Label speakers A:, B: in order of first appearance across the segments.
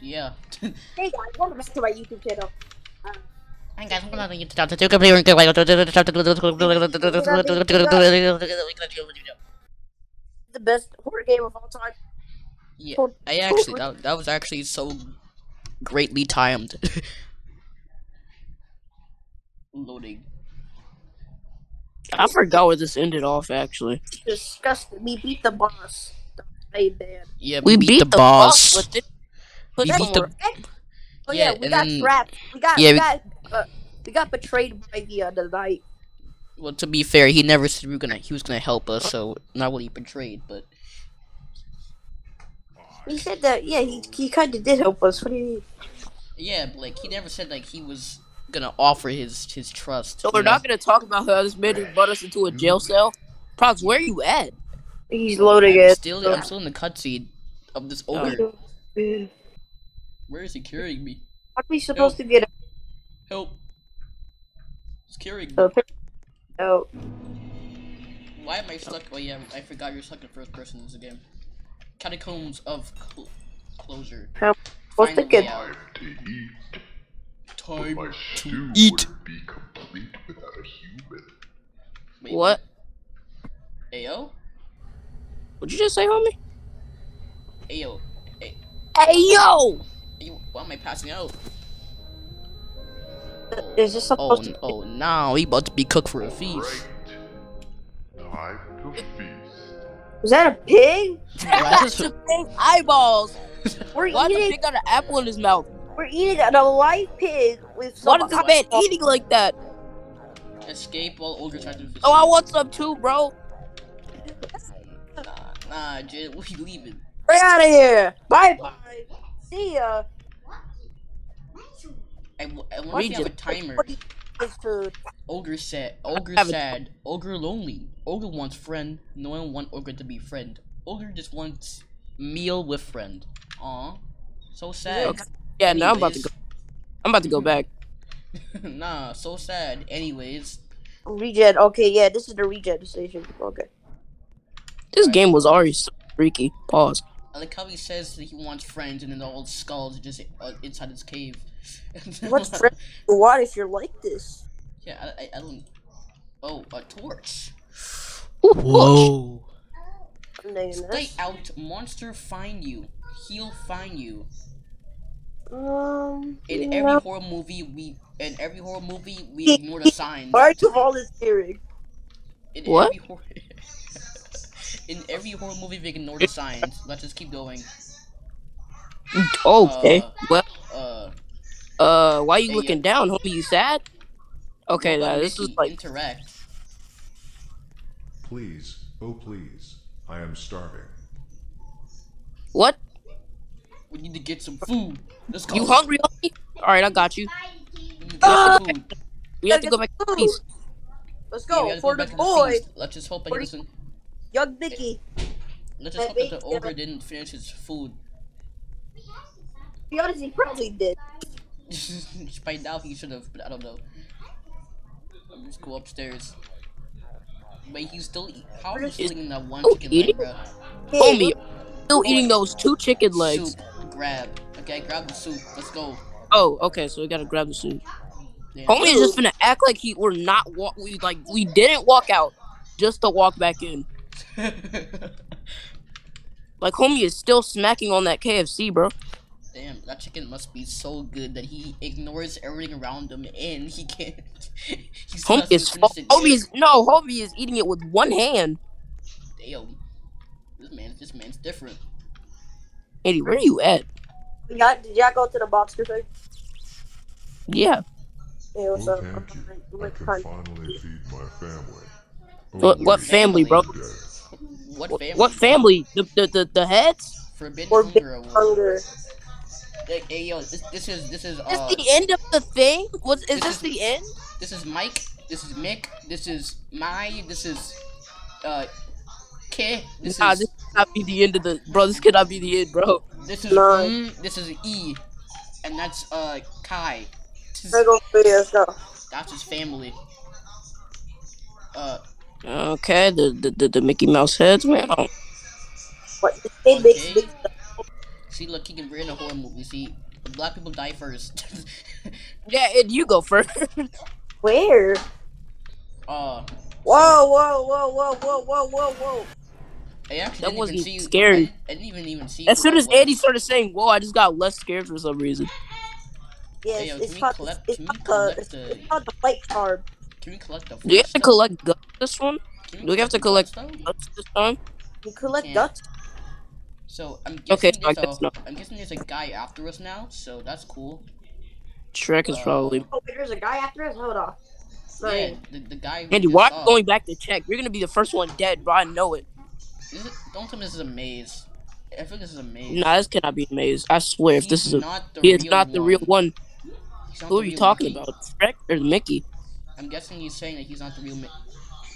A: Yeah.
B: Hey guys, welcome back to my YouTube channel.
A: Hi guys, I'm gonna get to
B: the best horror game of all time.
A: Yeah, I actually that, that was actually so greatly timed. Loading.
C: I forgot where this ended off. Actually,
B: Disgusting. We beat the boss. Hey man.
A: Yeah,
C: we, beat, the, boss.
A: boss.
C: but then put
A: We beat the-
B: Oh yeah,
A: Yeah,
B: we
A: and
B: got
A: then-
B: trapped. We got
A: Yeah,
B: we
A: we-
B: got uh, we got betrayed by the uh, the knight.
A: Well, to be fair, he never said we were gonna he was gonna help us, so not really betrayed, but
B: He said that yeah, he he kind of did help us. What do you mean?
A: yeah, but, like he never said like he was gonna offer his his trust.
C: So we're
A: know?
C: not gonna talk about how this man just brought us into a jail cell. Prox, where are you at?
B: He's loading
A: I'm
B: it.
A: still I'm still in the cutscene of this ogre.
B: Oh, man.
A: Where is he carrying me?
B: How are we supposed to get
A: Help! He's carrying me.
B: out? out?
A: Why am I stuck? Oh yeah, I forgot you're stuck in first person in this game. Catacombs of cl- closure.
B: What's the
A: Find a
B: good?
A: way out.
D: to eat.
A: Time
D: My
A: to eat.
D: wouldn't be complete without a human.
A: Wait,
C: What?
A: Ayo?
C: What'd you just say, homie?
A: Ayo.
C: Hey yo!
A: Ayo. Why am I passing out?
B: Is this
A: Oh,
B: supposed
A: n-
B: to?
A: oh, now we about to be cooked for a feast.
D: Right. Time to feast.
B: Is that a pig?
C: That's the thing. Eyeballs.
B: We're
C: Why the
B: eating.
C: pig got an apple in his mouth?
B: We're eating a live pig with
C: Why
B: some.
C: is this man eating like that?
A: Escape while ogre tries to.
C: Oh, I want some too, bro.
A: Nah, nah, Jay, we leaving.
B: We're out of here. Bye bye. See ya.
A: I wonder if you have a timer.
B: It's food.
A: Ogre sad. Ogre
C: have
A: sad. Ogre lonely. Ogre wants friend. No one want ogre to be friend. Ogre just wants meal with friend. Aw. So sad.
C: Okay. Yeah, now I'm about to go. I'm about to go back.
A: nah, so sad. Anyways.
B: Regen. Okay, yeah, this is the regen station. Okay.
C: This game was already so freaky. Pause.
A: I like how he says that he wants friends and then all the skulls are just uh, inside his cave.
B: What's friend? What if you're like this?
A: Yeah, I, I, I don't. Oh, a torch.
C: Ooh,
A: Whoa.
B: I'm
A: Stay out. Monster find you. He'll find you.
B: Um.
A: In
B: no.
A: every horror movie, we in every horror movie we ignore the signs.
B: Part of all this hearing.
A: In
C: What?
A: Every horror... in every horror movie, we ignore the signs. Let's just keep going.
C: Okay.
A: Uh,
C: Well,
A: Uh,
C: uh, why are you
A: Hey,
C: looking down, homie? You sad? Okay,
A: well,
C: now this is like
A: interact.
D: Please, oh please, I am starving.
C: what?
A: We need to get some food. Let's go.
C: You hungry, homie? All right, I got you.
A: We need to get some food.
C: We have to go back to the feast.
B: Let's go
A: gotta
B: for
A: go
B: the boy.
A: Let's just hope that he
B: Forty-
A: doesn't.
B: young Nicky.
A: Let's just hope that the ogre didn't finish his food.
B: To be honest, he probably did.
A: By now he should have, but I don't know. I'm just go upstairs. Wait, he's still eat. How are you still eating that one
C: Oh,
A: chicken
C: eating?
A: leg, bro?
B: Hey,
C: Homie, still eating those two chicken legs.
A: Soup. Grab. Okay, grab the soup. Let's go.
C: Oh, okay, so we gotta grab the soup.
A: Damn.
C: Homie is just gonna act like he we're not walk. We like we didn't walk out just to walk back in. Like homie is still smacking on that KFC, bro.
A: Damn, that chicken must be so good that he ignores everything around him and he can't. he
C: Homie is
A: finish
C: homie is no homie is eating it with one hand.
A: Damn. This man, this man's different.
C: Eddie, where are you at?
B: y'all, did y'all go to the monster thing?
C: Yeah.
B: Hey, what's up?
D: Uh, thank you.
B: I'm
D: I can finally feed my family. Oh,
C: What what family, bro?
D: death.
A: What
C: What,
A: family?
C: what family? The the the, the heads?
A: Forbidden
B: Or
A: hunger award.
B: Hunger.
A: Hey, hey, yo, this, this is this is
C: Is
A: uh
C: this the end of the thing? Was is
A: This
C: this
A: is-
C: the end?
A: this is Mike. This is Mick. This is my. This is uh K. This
C: Nah,
A: is
C: this cannot be the end of the bro. This cannot be the end, bro.
A: this is
B: No.
A: mm, this is E, and that's uh Kai. This is-
B: Let's go, let's go.
A: That's his family. Uh,
C: Okay, the the, the, the Mickey Mouse heads, man. Oh,
B: What? They big,
A: Okay.
B: big
A: See, look, he can we're in a horror movie. See, black people die first.
C: Yeah, and you go first.
B: Where?
A: uh,
B: Whoa, whoa, whoa, whoa, whoa, whoa, whoa, whoa.
A: I actually
C: That
A: didn't
C: wasn't
A: even see you.
C: scary.
A: I, I didn't even even see.
C: as soon as
A: was.
C: Andy started saying, "Whoa," I just got less scared for some reason.
B: Yes,
A: Hey, yo,
B: it's called,
A: collect-
B: it's,
A: can
B: called the,
A: collect
B: it's, it's called the white card.
A: Can we collect the?
C: Do you have to collect guts this one?
A: Can
C: do we have to collect-
A: guts, though?
C: Guts this time?
B: You collect
A: Can't.
B: guts.
A: So I'm guessing
C: Okay, so I
A: there's
C: guess
A: a,
C: no.
A: I'm guessing there's a guy after us now, so that's cool.
C: Shrek is uh, probably.
B: Oh, wait, there's a guy after us? Hold on.
A: Yeah, the, the guy.
C: Andy,
A: just
C: why are you going back to check? You're gonna be the first one dead, bro. I know it.
A: Is it, don't tell me this is a maze. I think this is a maze.
C: Nah, this cannot be a maze. I swear, if this is a,
A: not the
C: he is
A: real
C: not the real one. Who are you talking
A: Mickey.
C: about? Shrek or Mickey?
A: I'm guessing he's saying that he's not the real. Mi-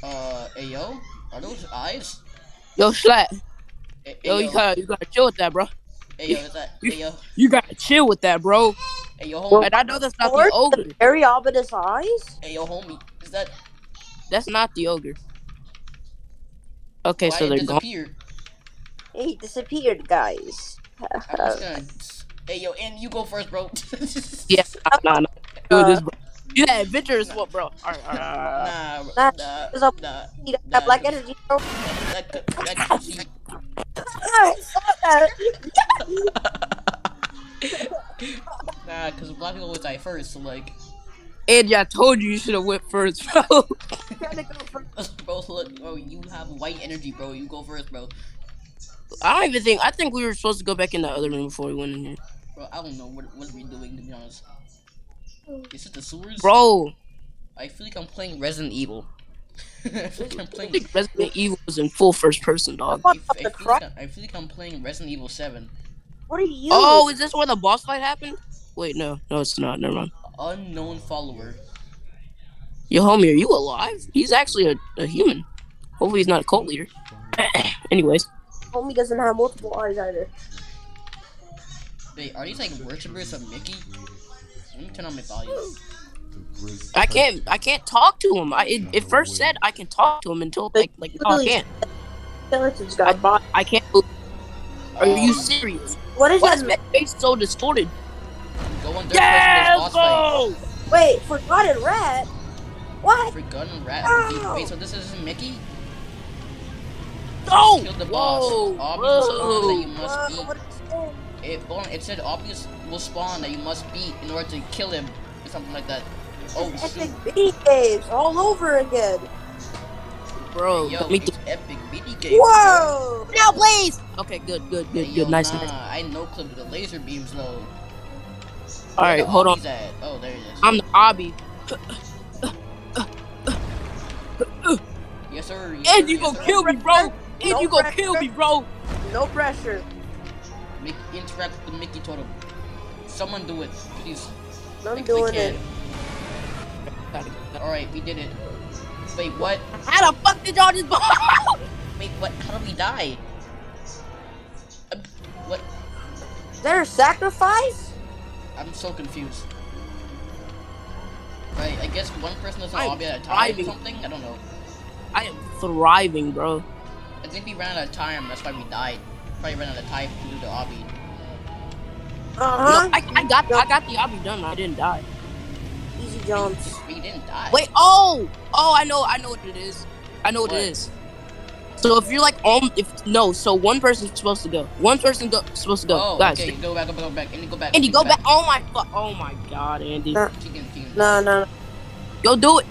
A: uh, Ayo, are those eyes?
C: Yo, Slat.
A: A-
C: Yo, you gotta, you gotta chill with that, bro.
A: Ayo, is that Ayo?
C: You gotta chill with that, bro.
A: Ayo, homie.
C: And I know that's not
B: Or
C: the ogre.
B: the very ominous eyes?
A: Ayo, homie. Is that
C: That's not the ogre. Okay,
A: why
C: so they're gone.
A: disappeared?
B: He disappeared, guys.
A: I'm just gonna. Ayo, and you go first, bro.
C: Yeah, nah, nah, nah. Do this, bro. Do that adventurous one, bro. Alright, alright, alright.
A: Nah,
B: Nah,
A: nah,
B: there's a-
A: nah,
B: He
A: nah,
B: that black
A: just-
B: energy, bro.
A: That could, that could see.
B: Ah, stop that.
A: Nah, because black people always die first, so like,
C: Andy, I told you you should have went first, bro.
B: Trying to go for-
A: bro, look, bro, you have white energy, bro. You go first, bro.
C: I don't even think. I think we were supposed to go back in the other room before we went in here,
A: Bro, I don't know what what are we doing to be honest. Is it the sewers?
C: bro.
A: I feel like I'm playing Resident Evil. I feel like I'm playing.
C: think Resident Evil was in full first person, dog.
A: I, I, feel like, I feel like I'm playing Resident Evil 7.
B: What are you?
C: Oh, is this where the boss fight happened? Wait, no, no, it's not. Never mind.
A: Unknown follower.
C: Yo, homie, are you alive? He's actually a, a human. Hopefully, he's not a cult leader. Anyways,
B: Homie doesn't have multiple eyes either.
A: Wait, are these like worshippers of Mickey? Let me turn on my volume.
C: I can't. I can't talk to him. I it, it first said I can talk to him until like like no, I can't.
B: Skeletons got bought.
C: I can't. believe- Are you
A: Um,
C: serious?
B: What is
C: Why is
B: that?
C: my face so distorted?
A: Go on third
C: Yeah,
A: person this boss
C: go!
B: Wait, forgotten rat? What?
A: fight. Forgotten rat.
B: Ow!
A: Wait, so this isn't Mickey?
C: No!
A: Kill the boss.
C: Whoa!
A: Obvious spawn that
C: Whoa!
A: you must
B: Whoa,
A: beat.
B: What is this?
A: It, it said obvious will spawn that you must beat in order to kill him. Or something like that. Oh.
B: Epic mini games all over again.
C: Bro,
A: Yo,
C: let me.
A: it's epic mini game.
B: Whoa!
C: Now, please. Okay, good, good,
A: Hey,
C: good,
A: yo,
C: good. Nice,
A: nah,
C: nice.
A: I know clip the laser beams though.
C: All right,
A: Where the
C: hold on.
A: At? Oh, there he is.
C: I'm the obby.
A: yes, sir. Yes,
C: And you
A: yes,
C: gonna
A: sir.
C: kill me, bro? And
B: No
C: you gonna kill me, bro?
B: No pressure.
A: Make, interact with the Mickey totem. Someone do it, please.
B: I'm
A: Like,
B: doing
A: we
B: it.
A: can. All right, we did it. Wait, what?
C: How the fuck did y'all just?
A: Wait, what? How did we die? Uh, what?
B: Is there a sacrifice?
A: I'm so confused. Right, I guess one person doesn't
C: I'm
A: obby at a time or something? I don't know.
C: I am thriving, bro.
A: I think we ran out of time, that's why we died. Probably ran out of time to do the obby.
B: Uh
C: No, I, I got I got the obby done. I didn't die.
B: Easy jumps.
A: We didn't die.
C: Wait, oh, oh, I know, I know what it is. I know what,
A: What?
C: it is. So if you're like on, if no, so one person's supposed to go. One person go supposed to go.
A: Oh,
C: Guys,
A: okay, go back, go back, go back. Andy, go back.
C: Andy, go back. Oh my fuck. Oh my god, Andy,
B: No.
A: Keegan, Keegan.
B: No, no, no.
C: go do it.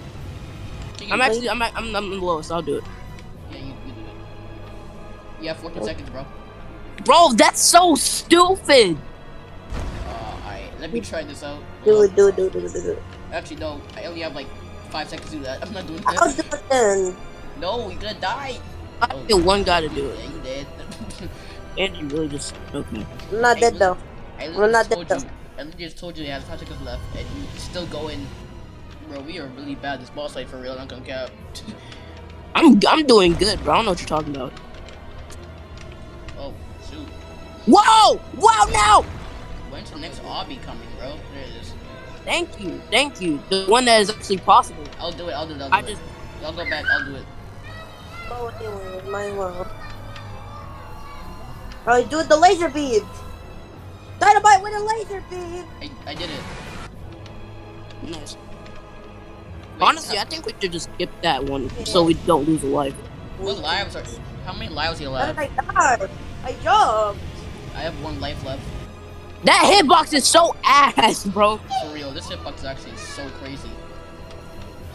A: Keegan,
C: I'm actually, I'm, I'm, I'm the lowest. I'll do it.
A: Yeah, you, you do it. You have 14 seconds, bro.
C: Bro, that's so stupid.
A: Uh, alright, let me try this out.
B: Do it, do it, do it, do it, do it.
A: Actually, no, I only have like 5 seconds to do that. I'm not doing
B: I'll
A: that.
B: do it then.
A: No, you're gonna die.
C: I feel one guy to do
A: Yeah,
C: it.
A: you did.
C: Andy really just okay.
B: I'm not dead though.
A: I
B: We're not
A: just
B: dead
A: told you. I literally just told you you had 5 seconds left, and you still going. Bro, we are really bad this boss fight for real. I'm gonna cap.
C: I'm, I'm doing good, bro. I don't know what you're talking about. Whoa, Wow now!
A: When's the next obby coming, bro? There it is.
C: Thank you, thank you. The one that is actually possible.
A: I'll do it. I'll do it. I'll do
C: I
A: it.
C: just,
A: I'll go back. I'll do it.
B: Oh, anyway, might as well. Alright, do it the laser beam. Dynamite with a laser beam.
A: I, I did it.
C: Nice.
A: Wait,
C: Honestly, I think we should just skip that one so we don't lose a life.
A: What lives are? How many lives do you
B: How
A: have?
B: did I die? I jumped.
A: I have one life left.
C: That hitbox is so ass, bro.
A: For real, this hitbox is actually so crazy.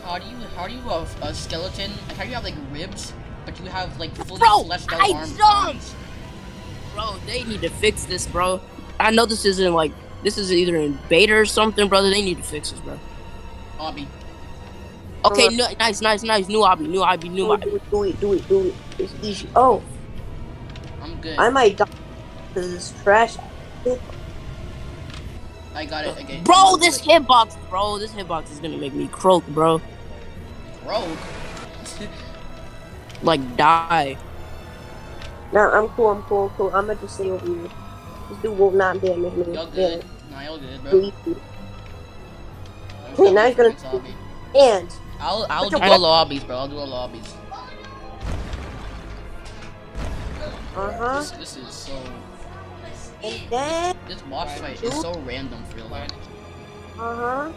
A: How do you how do you have a skeleton? Like, how do you have like ribs, but you have like fully
C: Bro,
A: fleshed out
C: I
A: arms?
C: jumped!
A: arms?
C: Bro, they need to fix this, bro. I know this isn't like this is either in beta or something, brother. They need to fix this, bro.
A: Obby.
C: Okay, no, nice, nice, nice. New obby, new obby, new
B: Do it,
C: obby.
B: do it, do it, do it, do it. It's easy. Oh,
A: I'm good.
B: I might die because it's trash.
A: I got it again.
C: Bro, this hitbox, bro, this hitbox is gonna make me croak, bro.
A: Rogue.
C: Like die.
B: Nah, I'm cool, I'm cool, I'm cool. I'm gonna just stay over here. This dude will not damage me.
A: Y'all good? Nah, y'all good, bro.
B: do. Okay, now he's gonna-
A: Thanks,
B: And
A: I'll I'll do
B: your-
A: all lobbies, bro. I'll do all the lobbies.
B: uh huh.
A: This, this is so.
B: And then
A: This boss fight is so random for real. Like,
B: uh huh.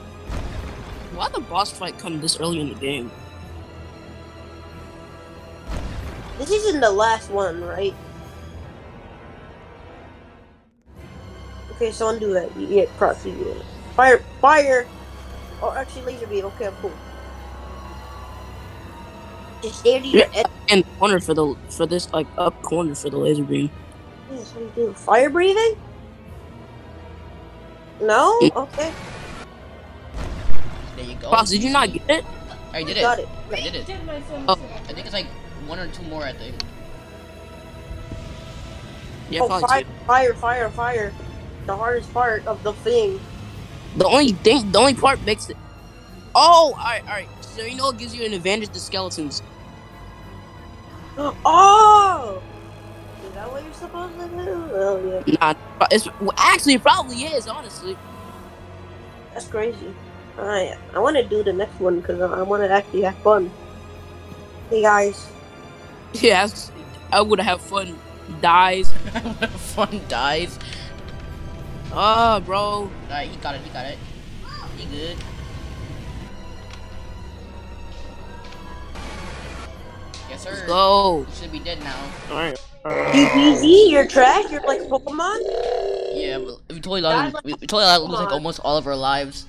C: Why the boss fight come this early in the game?
B: This isn't the last one, right? Okay, so undo that. You get proxy. yeah. Fire, fire. Oh, actually, laser beam. Okay, I'm cool. Just stay to your
C: Yeah. And corner for the for this like up corner for the laser beam.
B: Yes, what do you do? Fire breathing? No? Okay.
A: there you go.
C: Boss, did you not get it?
A: Oh, I did it.
B: Got
A: it.
B: it.
A: I did it.
C: Oh.
A: I think it's like one or two more. I think.
C: Yeah,
B: oh, fire,
C: two.
B: fire, fire, fire. The hardest part of the thing.
C: The only thing, the only part makes it. Oh, alright, alright. So you know it gives you an advantage to skeletons.
B: Oh! Is that what you're supposed to do? Oh, yeah.
C: Nah, it's well, actually it probably is. Honestly,
B: That's crazy. Alright, I want to do the next one because I want to actually have fun. Hey guys,
C: yeah, I would have fun. Dies.
A: Fun dies.
C: Ah, bro.
A: Alright, he got it. He got it. He good. Yes, sir.
C: Let's go.
A: He should be dead now.
C: Alright.
B: DBZ, you're trash. You're like Pokemon.
A: Yeah, but we totally lost. We, we totally lost like almost all of our lives.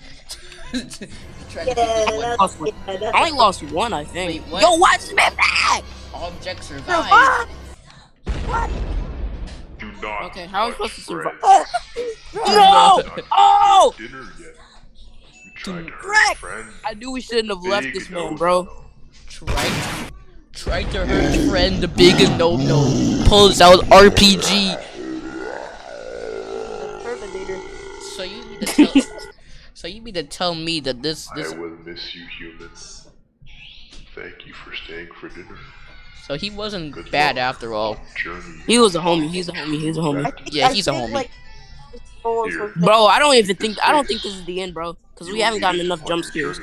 B: Yeah, that's, yeah, that's
C: I only lost one, I think.
A: Wait, what?
C: Yo, watch me back.
A: Object
B: Survive!
A: survive.
B: What?
D: Do not.
C: Okay, how am I supposed to survive?
B: Oh,
C: No! Oh!
D: Dinner yet? To hurt
C: Frick!
D: a friend.
C: I knew we shouldn't have left this man,
D: no
C: bro.
D: no.
A: Tried, tried to hurt friend, the big and no no. Pulls out RPG.
B: Terminator.
A: So you mean to tell, so you mean to tell me that this this
D: I will miss you, humans. Thank you for staying for dinner.
A: so he wasn't
D: Good
A: bad
D: luck.
A: after all.
D: Journey.
C: He was a homie. He's a homie. He's a homie.
B: think-
A: Yeah, he's a homie.
B: Like,
D: Here.
B: something.
C: Bro, I don't even think. I don't think this is the end, bro. Because we haven't gotten enough jump
D: your
C: scares.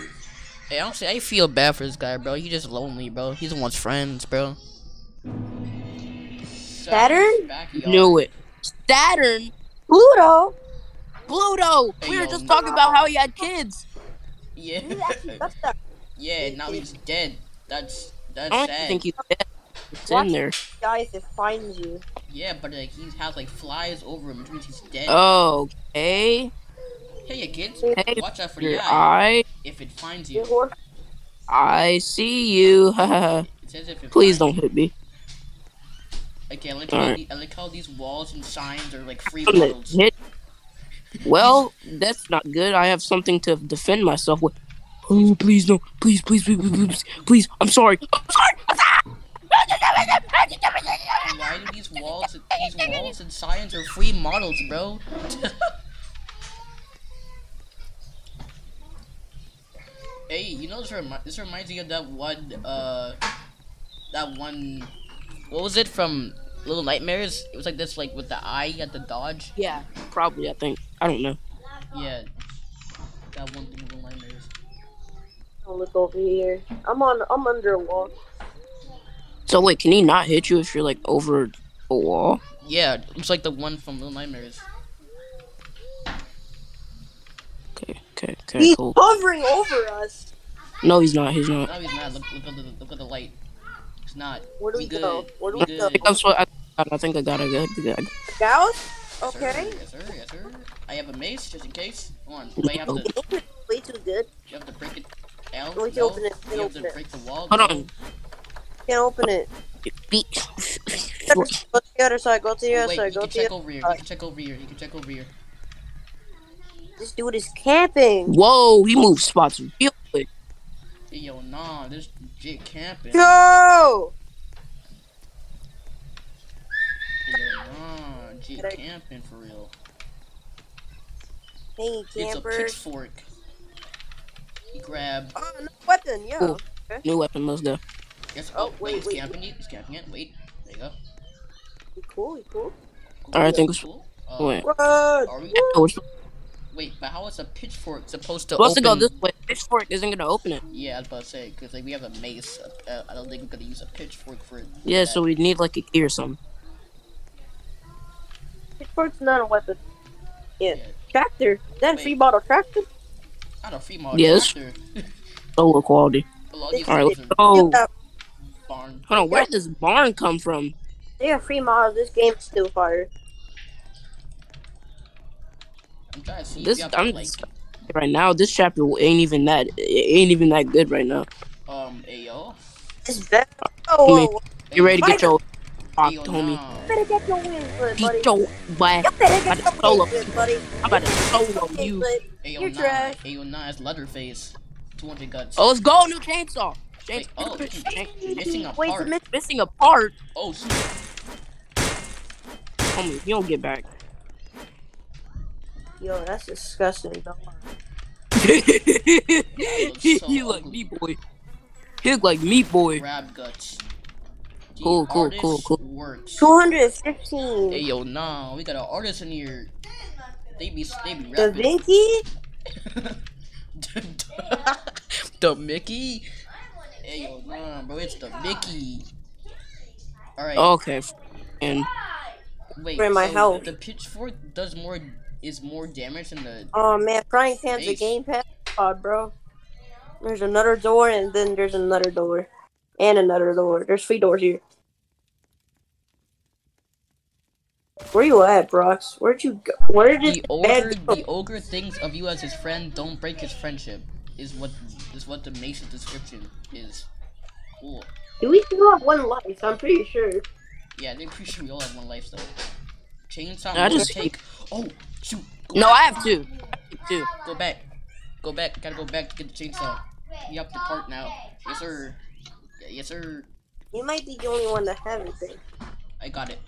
D: Journey.
A: Hey, honestly, I feel bad for this guy, bro. He's just lonely, bro. He just wants friends, bro.
B: Saturn?
A: Backyard.
C: Knew it. Saturn,
B: Pluto.
C: Pluto.
A: Hey,
C: We were
A: yo.
C: just talking about how he had kids.
A: Yeah.
B: He's actually that's that.
A: yeah. Now he's dead. That's that's
C: I don't
A: sad.
C: think he's dead. It's
B: Watch
C: in there.
B: guy if it finds you.
A: Yeah, but like he has like flies over him, which means he's dead.
C: Oh. Okay.
A: Hey, you kids,
C: Hey,
A: watch out for the
C: Your
A: eye
C: eye.
A: if it finds
B: You
A: you.
C: I see you. Haha.
A: It says
C: Please don't hit me.
A: Okay, I like, how
C: Alright.
A: the- I like how these walls and signs are like free models.
C: hit. Well, that's not good. I have something to defend myself with. Oh, please no! Please, please, please, please, please, please. I'm sorry. I'm sorry. I'm sorry.
A: Why do these walls, these walls and signs are free models, bro? hey, you know this, remi- this reminds me of that one, uh, that one, what was it from Little Nightmares? It was like this, like with the eye, at the dodge.
C: Yeah, probably. I think. I don't know.
A: Yeah, that one thing, Little Nightmares.
B: I'll look over here. I'm on. I'm under a wall.
C: So wait, can he not hit you if you're like over a wall?
A: Yeah, it's like the one from Little Nightmares.
C: Okay, okay,
B: He's
C: cool.
B: hovering over us.
C: No, he's not. He's not.
A: No, he's not. Look, look at the look at the light. It's not.
B: Where do
A: we
B: we
A: good.
B: go? Where do
A: we
B: we
A: good.
B: go?
C: I'm so, I, I think I got it. Good. good.
B: Gauss?
A: Yes, sir.
B: Okay.
A: Yes, sir. Yes, sir. I have a mace just in case. Come on. But you have to.
B: Way too good.
A: You have to break it. L.
B: Wait to
A: no.
B: open it, wait
A: You
B: to
A: have to
B: open it.
A: break the wall.
C: Hold
A: no.
C: on.
B: Can't open it.
C: Beat.
B: Go to the other side. Go to the oh, other
A: Wait,
B: side.
A: you
B: Go
A: can
B: to the
A: check
B: other
A: over here. You can check over here. You can check over here.
B: This dude is camping.
C: Whoa, he moved spots real quick.
A: Hey, yo, nah, this jit camping.
B: Go!
A: Hey, yo, nah, jit camping for real.
B: Hey, camper.
A: It's a pitchfork. He grabbed.
B: Oh, no weapon. Yeah.
C: Cool. New weapon, let's go.
A: Yes.
B: Oh,
A: Oh, wait,
B: wait,
A: he's
B: wait.
A: camping it. He's camping it. Wait, there you go.
B: You cool. You cool.
A: Cool,
C: Alright, I
A: cool,
C: think it's-
A: cool. Uh,
C: Wait.
B: Run.
A: Are we?
C: Oh, we're
A: Wait, but how is a pitchfork supposed to
C: supposed to go this way. Pitchfork isn't gonna open it.
A: Yeah, I was about to say because like we have a mace. Uh, I don't think we're gonna use a pitchfork for.
C: Yeah,
A: that.
C: so we need like a key or something.
B: Pitchfork's not a weapon. Yeah.
A: Yeah.
B: Tractor. Is that a
A: Wait.
B: free bottle tractor?
A: Not a free model
C: Yes.
A: tractor.
C: Solo quality. Alright, let's go.
B: Yeah,
A: barn.
C: Hold on, where did this barn come from?
B: they got free models. This game's still fire.
A: I'm trying to see
C: This
A: if you
C: I'm
A: to, like
C: right now. This chapter ain't even that. It ain't even that good right now.
A: um ayo.
B: It's better. Oh, whoa,
C: Me.
B: whoa.
C: You ready to get your fucked,
A: Ayo,
C: homie?
B: You better get your wins, good, buddy.
C: Get your boy.
B: You better get your
C: solo.
B: wins, good, buddy.
C: I'm about to solo
B: Okay,
C: you.
A: Ayo,
B: You're
A: nah.
B: trash.
A: Ayo, nah. It's Leatherface. 200 guts.
C: Oh, let's go, new chainsaw.
A: Wait,
C: Chain-
A: oh,
C: chain-
A: missing a
B: Wait
A: part.
B: minute.
C: missing a part.
A: Oh, shoot.
C: Homie, you don't get back.
B: Yo, that's disgusting. dog.
C: he
A: so
C: like
A: ugly.
C: me boy. He look like me boy.
A: Grab guts. The
C: Cool, cool, cool,
A: artist
C: cool.
A: Works.
B: 215.
A: Hey yo, nah, we got an artist in here. They be they be
B: Da
A: rapping.
B: Vinci?
A: the Mickey. Hey yo, nah, bro, it's the Mickey. All right.
C: Okay. And
A: wait.
B: for my
A: so
B: health.
A: The pitchfork does more is more damage than the.
B: Oh man, frying pan's a
A: Space.
B: gamepad pod, bro. There's another door and then there's another door. And another door. There's three doors here. Where you at, Brox? Where'd you go? Where did
A: The
B: the
A: ogre,
B: go?
A: the ogre thinks of you as his friend. Don't break his friendship. Is what is what the mace's description is. Cool.
B: Do we still have one life? I'm pretty sure.
A: Yeah, they're pretty sure we all have one life though. Chainsaw
C: I just-
A: take. Oh shoot! Go
C: no,
A: back.
C: I have two. Two.
A: Go back. Go back. Gotta go back to get the chainsaw. You have to park now. Yes sir. Yeah, yes sir.
B: You might be the only one that have it.
A: I got it.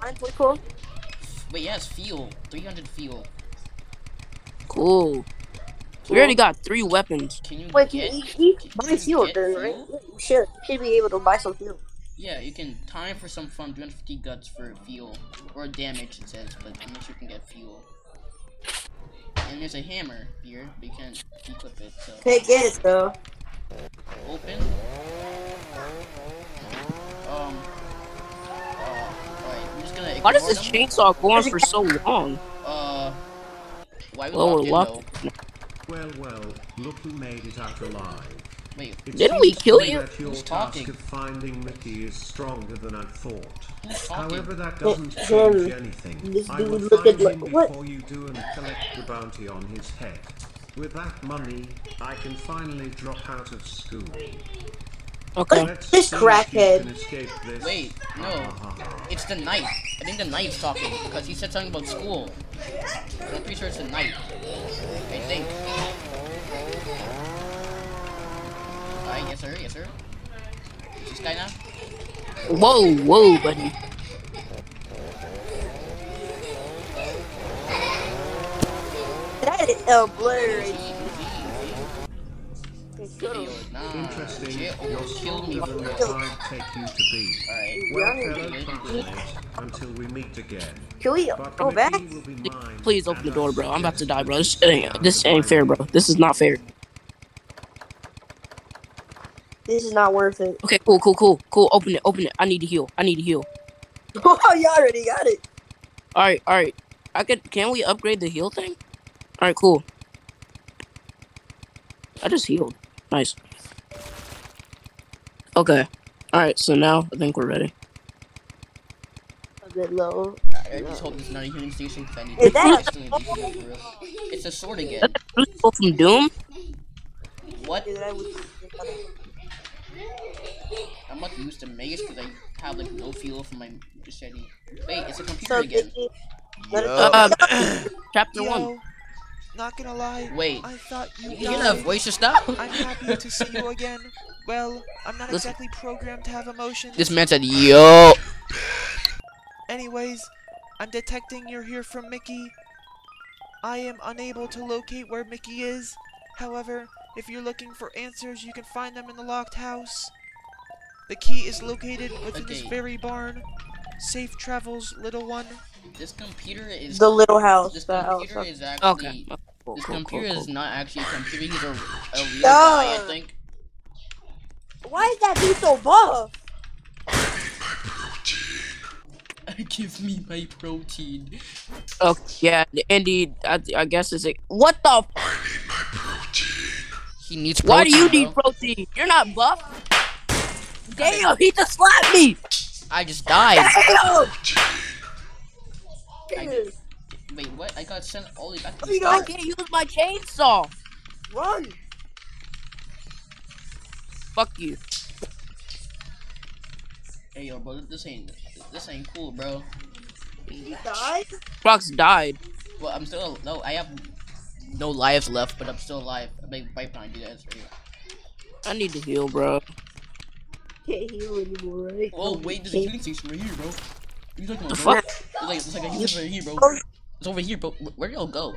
B: Mine's pretty cool.
A: Wait, yes, fuel. 300 fuel.
C: Cool. We already got three weapons.
A: Can you
B: Wait,
A: get?
B: can you, you
A: can
B: buy fuel
A: get
B: then, right?
A: fuel?
B: Yeah, you should. You should be able to buy some fuel.
A: Yeah, you can time for some fun. 250 guts for fuel or damage it says, but I'm not sure you can get fuel. And there's a hammer here, but you can't equip it. So
B: Can't get it though.
A: open. Um. Uh, alright, I'm just gonna.
C: Why does this
A: them.
C: chainsaw go on for so long?
A: Uh. Why we
C: Well,
A: locked
C: we're
A: in
E: Well, well, look who made it out alive.
A: Wait,
C: Didn't we kill
E: me
C: you?
E: That your
A: Who's
E: task of finding Mickey is stronger than I thought. However, that doesn't
B: him.
E: change anything.
B: This
E: I
B: dude
E: will
B: look
E: find
B: at
E: him
B: like- what?
E: before you do and collect the bounty on his head. With that money, I can finally drop out of school.
C: Okay.
E: Let's
B: This
E: see if you
B: crackhead.
E: this.
A: Wait, no.
E: Ha, ha, ha.
A: It's the knight. I think the knight's talking because he said something about school. I'm pretty sure it's the knight. I think. Alright, yes sir, yes sir. Is this guy now?
C: Whoa, whoa, buddy.
B: That is obliterated.
A: Hey, nah.
E: Interesting.
A: Shit,
E: You're
A: almost killed me.
E: stronger than take you to be.
A: Alright.
E: Well, fellow travelers, until we meet again.
B: Can we go back?
E: will be mine,
C: Please open the door, bro. I'm about to die, bro. This ain't, this ain't fair, bro. This is not fair.
B: This is not worth it.
C: Okay, cool, cool, cool, cool. Open it, open it. I need to heal. I need to heal.
B: Oh, you already got it.
C: All right, all right. I could. Can we upgrade the heal thing? All right, cool. I just healed. Nice. Okay. Alright, so now I think we're ready.
B: A bit low.
A: I I just hope it's not a healing station because I need
B: Is that-
A: I still need to heal for real. It's a sword again.
C: That's Crucible from Doom?
A: What?
B: Dude, I would.
A: I'm about to use the maze because I have like no fuel for my machete. Wait, it's a computer
B: So,
A: again.
B: Vicky, let it
F: Yo.
C: Um, chapter 1.
F: Not gonna lie.
A: Wait.
F: I thought you
A: You get a
F: died.
A: voice to stop?
F: I'm happy to see you again. Well, I'm not
C: Listen.
F: exactly programmed to have emotions.
A: This man said, "Yo."
F: Anyways, I'm detecting you're here from Mickey. I am unable to locate where Mickey is. However, if you're looking for answers, you can find them in the locked house. The key is located within this very barn. Safe travels, little one.
A: This computer is
B: The little house.
A: This
B: The house.
A: computer is actually
C: Okay. Cool,
A: this
C: cool,
A: computer
C: cool,
A: is not actually a computer. He's a, a real guy, I think.
B: Why is that dude so buff? Protein.
A: Give me my protein.
C: Oh, yeah, indeed. I, I guess it's a. What the? F-
A: He needs protein.
C: Why do you
A: bro.
C: need protein? You're not buff. Damn, he just slapped me.
A: I just died.
C: Damn.
B: Dude,
A: Wait, what? I got sent all the way back to
B: Oh, you
A: the
B: know-
C: I can't use my chainsaw.
B: Run.
C: Fuck you.
A: Hey, yo, bro, this ain't this ain't cool, bro.
B: He died?
C: Crocs died.
A: Well, I'm still no. I have no lives left, but I'm still alive. I'm like right behind you guys.
C: I need to heal, bro.
B: Can't heal anymore, right?
A: Oh wait, there's a healing station right here, bro. What are you talking
C: The
A: about, bro?
C: fuck?
A: It's like, it's like a healing station right here, bro. It's over here, bro. Where- Where y'all go?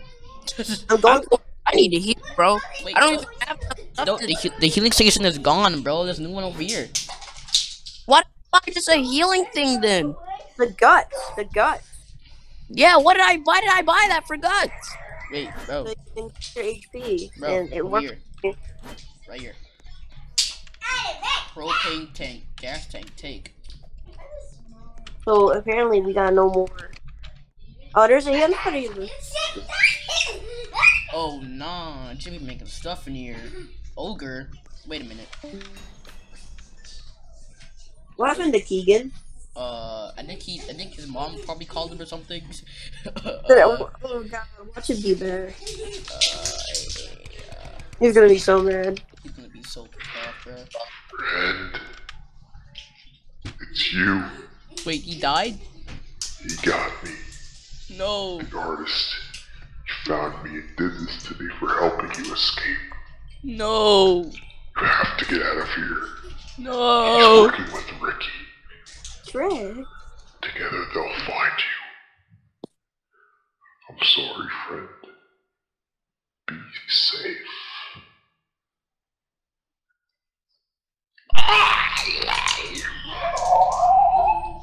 B: I'm going.
C: I need to heal, bro.
A: Wait,
C: I don't
A: no.
C: even have enough
A: No,
C: to-
A: the, he- the healing station is gone, bro. There's a new one over here.
C: What? Why just a healing thing then?
B: The guts. The guts.
C: Yeah, what did I? Why did I buy that for guts?
A: Wait, bro,
B: They increase your HP.
A: bro,
B: and it
A: over
B: works.
A: here, right here. Propane tank, gas tank, take.
B: So apparently we got no more. Oh, there's a healing for you.
A: Oh nah, Jimmy making stuff in here. Ogre. Wait a minute.
B: What happened to Keegan?
A: Uh, I think he, I think his mom probably called him or something. uh,
B: oh, oh god, watch him be mad. He's gonna be so mad.
A: He's gonna be so pissed off, bro.
D: Friend, it's you.
A: Wait, he died?
D: He got me.
A: No.
D: An artist. You found me and did this to me for helping you escape.
A: No.
D: You have to get out of here. No. He's
A: No.
D: working with Rickey.
B: Shrek.
D: Together they'll find you. I'm sorry, friend. Be safe.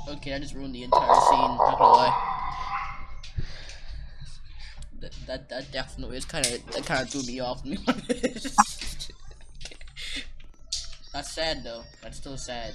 A: Okay, I just ruined the entire scene. Not gonna lie. That that, that definitely is kind of that kind of threw me off. That's sad though. That's still sad.